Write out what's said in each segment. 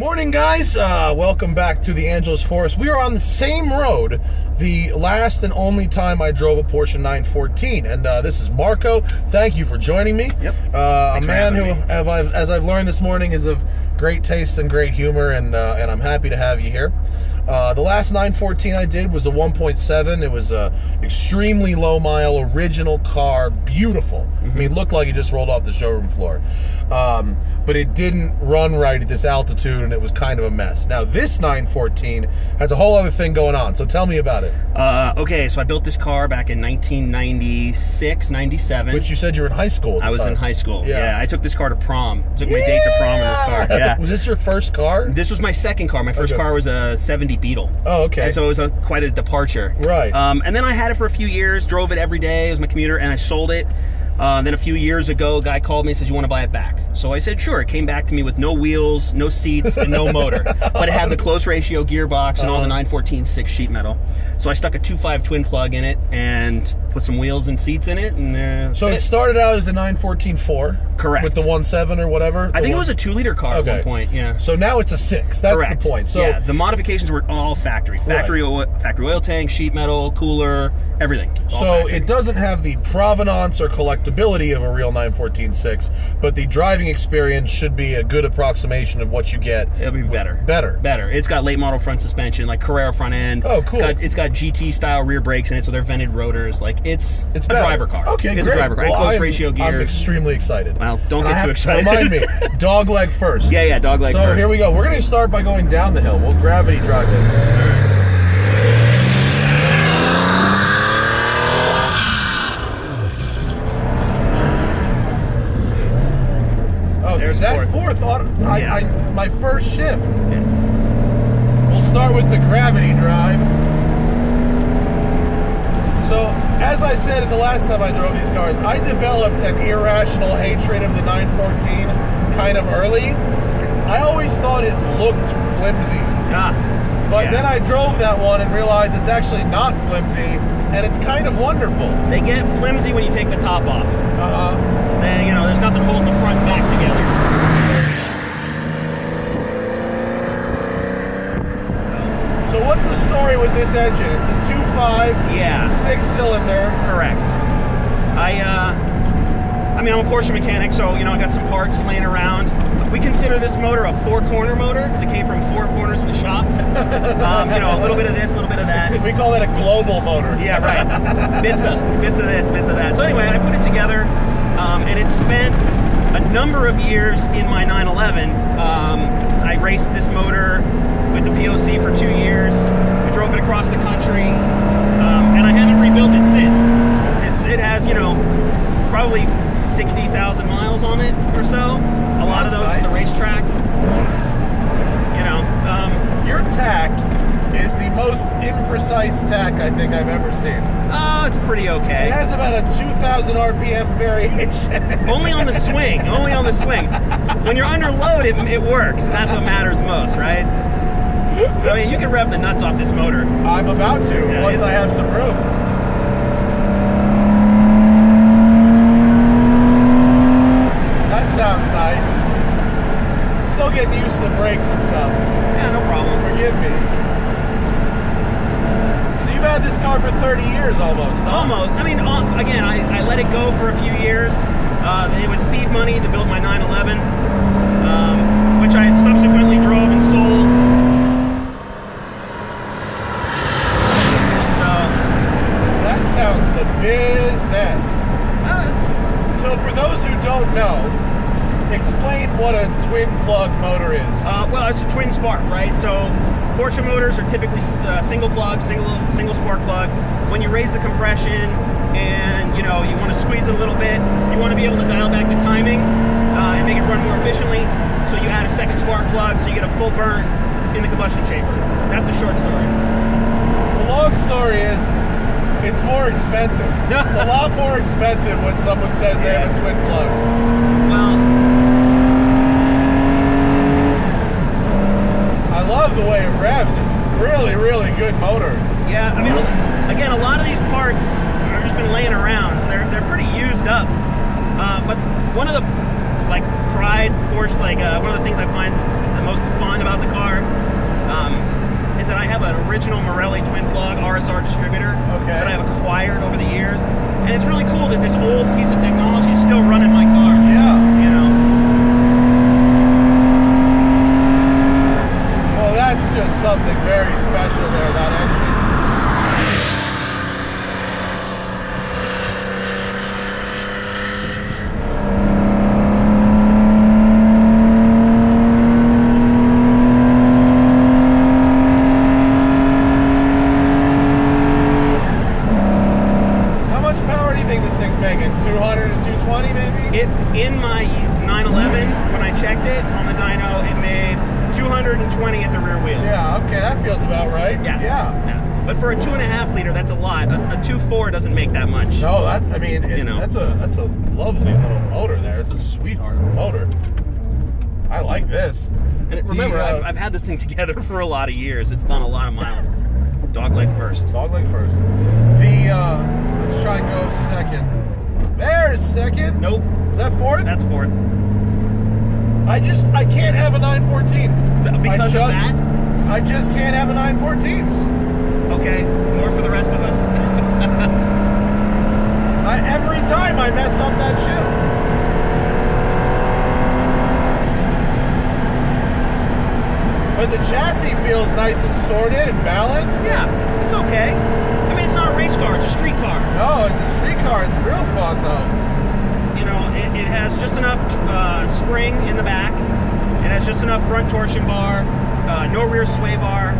Morning, guys. Uh, welcome back to the Angeles Forest. We are on the same road the last and only time I drove a Porsche 914. And uh, this is Marco. Thank you for joining me. Yep. Uh, a man who, have I've, as I've learned this morning, is of great taste and great humor, and, uh, and I'm happy to have you here. Uh, the last 914 I did was a 1.7. It was a extremely low mile original car, beautiful. I Mm-hmm. mean, it looked like it just rolled off the showroom floor. Um, but it didn't run right at this altitude, and it was kind of a mess. Now this 914 has a whole other thing going on. So tell me about it. Uh, okay, so I built this car back in 1996, 97. Which you said you were in high school. At the I was time. in high school. Yeah. Yeah. I took this car to prom. Took my date to prom in this car. Yeah. was this your first car? This was my second car. My first Okay. car was a 70 Beetle. Oh, okay. And so it was a, quite a departure. Right. Um, and then I had it for a few years, drove it every day. It was my commuter, and I sold it. Uh, then a few years ago, a guy called me and said, "You want to buy it back?" So I said, "Sure." It came back to me with no wheels, no seats, and no motor, but it had the close ratio gearbox and all the Uh-huh. 914 six sheet metal. So I stuck a 2.5 twin plug in it and put some wheels and seats in it, and uh, so it it. started out as a 914-4. Correct. With the 1.7 or whatever. I The think it was a two liter car Okay. at one point. Yeah. So now it's a six. That's Correct. the point. So yeah, the modifications were all factory, factory oil, factory oil tank, sheet metal, cooler, everything. So factory. it doesn't have the provenance or collectability of a real 914.6, but the driving experience should be a good approximation of what you get. It'll be better. Better. Better. It's got late model front suspension, like Carrera front end. Oh, cool. It's got, it's got GT style rear brakes in it, so they're vented rotors. Like it's It's a better. driver car. Okay, it's great. a driver car. Well, close I'm- ratio I'm gear. extremely excited. Well, don't get too excited. Remind me, dog leg first. yeah, yeah, dog leg So first. here we go. We're going to start by going down the hill. We'll gravity drive it. Oh, so There's that fourth. fourth auto, I, Yeah. I, my first shift. We'll start with the gravity drive. So, as I said the last time I drove these cars, I developed an irrational hatred of the 914 kind of early. I always thought it looked flimsy. Ah, But yeah. then I drove that one and realized it's actually not flimsy, and it's kind of wonderful. They get flimsy when you take the top off. Uh, Then you know, there's nothing holding the front and back together. so what's the story with this engine? It's a 2.5, Yeah. six cylinder. Correct. I, uh, I mean, I'm a Porsche mechanic, so you know, I got some parts laying around. We consider this motor a four-corner motor because it came from four corners of the shop. um, you know, a little bit of this, a little bit of that. We call that a global motor. Yeah, right. bits of bits of this, bits of that. So anyway, I put it together, um, and it spent a number of years in my 911. Um, I raced this motor with the POC for two years. Drove it across the country, um, and I haven't rebuilt it since. It's, it has, you know, probably 60,000 miles on it or so. a lot of those at the racetrack. You know, um, Your tach is the most imprecise tach I think I've ever seen. oh, it's pretty okay. It has about a 2,000 RPM variation. Only on the swing. Only on the swing. When you're under load, it, it works, and that's what matters most, right? I mean, you can rev the nuts off this motor. I'm about to Yeah, once I have some room. That sounds nice. Still getting used to the brakes and stuff. Yeah, no problem. Forgive me. So you've had this car for 30 years almost, huh? Almost. I mean, again, I, I let it go for a few years. Uh, it was seed money to build my 911, um, which I subsequently drove and sold. So, That sounds the business. uh, it's- So for those who don't know, explain what a twin plug motor is. Uh, well, it's a twin spark, right? So Porsche motors are typically uh, single plug, single single spark plug. When you raise the compression and you know you want to squeeze it a little bit, you want to be able to dial back the timing uh, and make it run more efficiently. So you add a second spark plug, so you get a full burn in the combustion chamber. That's the short story. The long story is, it's more expensive. it's a lot more expensive when someone says they have a twin plug. Well, I love the way it revs. It's really, really good motor. Yeah, I mean, again, a lot of these parts are just been laying around, so they're they're pretty used up. Uh, but one of the like pride Porsche, like uh, one of the things I find the most fun about the car um, that I have an original Marelli twin plug RSR distributor Okay. that I've acquired over the years, and it's really cool that this old piece of technology is still running my car. Yeah. You know. Well, that's just something very special there, that engine. How much power do you think this thing's making? 200 to 220 maybe? It in my 911 when I checked it on the dyno, it made 220 at the rear wheel. Yeah, okay, that feels about right. Yeah. Yeah. Yeah. But for a two and a half liter, that's a lot. A, a two four doesn't make that much. No, that's I mean, it, You know. that's a that's a lovely little motor there. It's a sweetheart of a motor. I like this. And remember, The, uh, I've, I've had this thing together for a lot of years. It's done a lot of miles. Dog leg first. Dog leg first. The uh let's try and go second. There's second. Nope, Is that fourth? that's fourth. I just I can't have a 914. Th- because I of just, that? I just can't have a 914. Okay, more for the rest of us. I, every time I mess up that shift. But the chassis feels nice and sorted and balanced. yeah, it's okay. I mean, it's not a race car; it's a street car. No, it's a street car. It's real fun though. You know, it, it has just enough uh, spring in the back. It has just enough front torsion bar. Uh, no rear sway bar.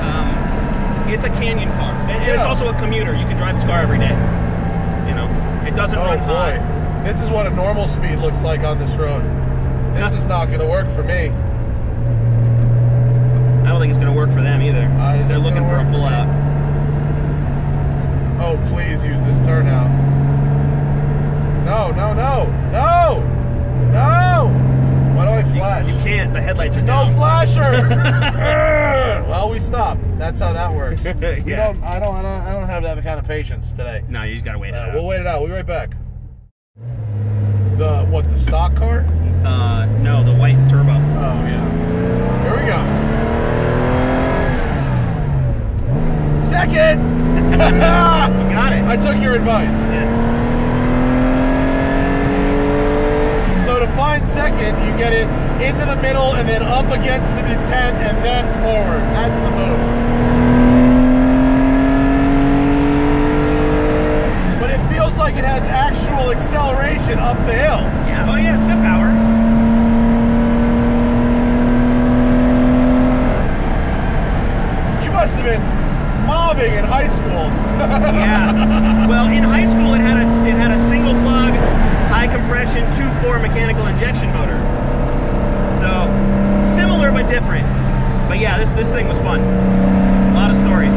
Um, it's a canyon car, and, and it's also a commuter. You can drive this car every day. You know, it doesn't Oh run boy, hot. this is what a normal speed looks like on this road. This Yeah. is not going to work for me. I don't think it's going to work for them either. Uh, is They're this looking gonna for a work for me? pullout. Oh, please use this turnout. No, no, no, no, no! Why do I flash? You can't. The headlights are No down. flasher. well, we stop. That's how that works. Yeah. don't, I don't. I don't. I don't have that kind of patience today. No, you just gotta wait it Uh, out. we'll wait it out. We'll be right back. The what? The stock car? Uh, no, the white turbo. Oh yeah. Here we go. Second. You got it. I took your advice. Yeah. So to find second, you get it into the middle and then up against the detent and then forward. That's the move. But it feels like it has actual acceleration up the hill. Yeah. Oh yeah, it's got power. You must have been mobbing in high school. Yeah. Well, in high school, it had a it had a single plug, high compression, two four mechanical injection motor. So similar but different. But yeah, this this thing was fun. A lot of stories.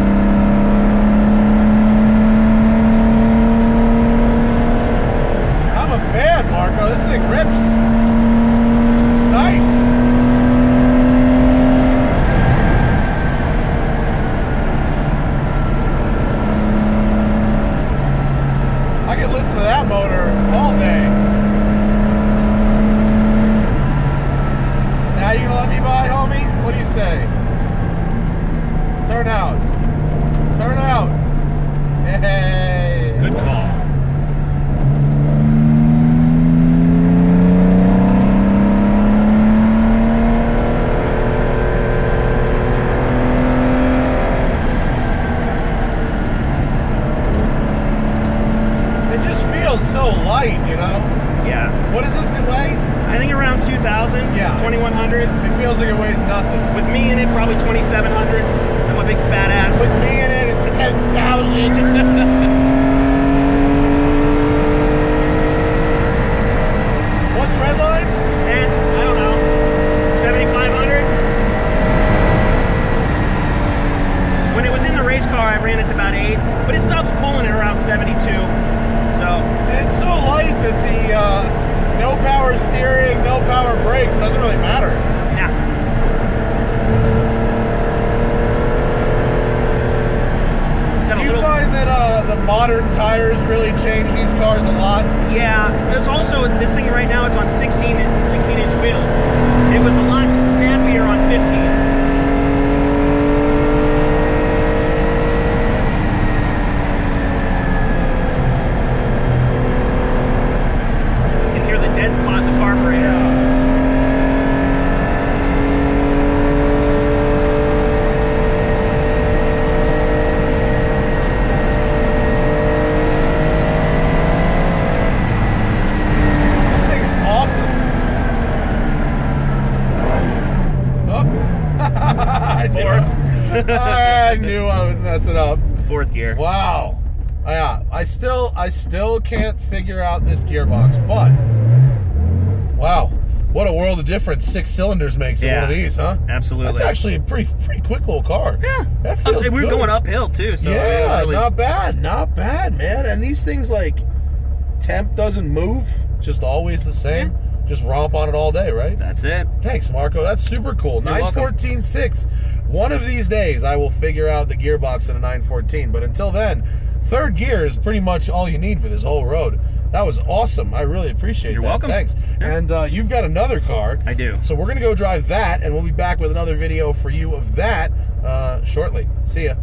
I'm a fan, Marco. This thing rips. It's nice. I could listen to that motor all day. Now you gonna let me by, homie? What do you say? Turn out. Turn out. Hey. Good call. It just feels so light, you know? Yeah. What is this thing weigh? I think around 2,000. Yeah. 2,100. It feels like it weighs nothing. With me in it, probably 2,700. I'm a big fat ass. With me in it, it's 10,000. What's redline? I don't know. 7,500? When it was in the race car, I ran it to about 8, but it stops pulling at around 72. So, And it's so light that the uh, no power steering, no power brakes, doesn't really matter. Yeah. Do you find that uh, the modern tires really change these cars a lot? Yeah, there's also this thing right now. It's on 16 16 inch wheels. It was a lot snappier on 15. I still I still can't figure out this gearbox, but wow, what a world of difference six cylinders makes in one of Yeah. these, huh? Absolutely. That's actually a pretty pretty quick little car. Yeah. That I was feels we were good. going uphill too, so it was yeah, really- not bad, not bad, man. And these things like temp doesn't move, just always the same. Just romp on it all day, right? that's it. Thanks, Marco. That's super cool. 914.6. One of these days, I will figure out the gearbox in a 914. But until then, third gear is pretty much all you need for this whole road. That was awesome. I really appreciate You're that. welcome. Thanks. And uh, you've got another car. I do. So we're going to go drive that, and we'll be back with another video for you of that uh, shortly. See ya.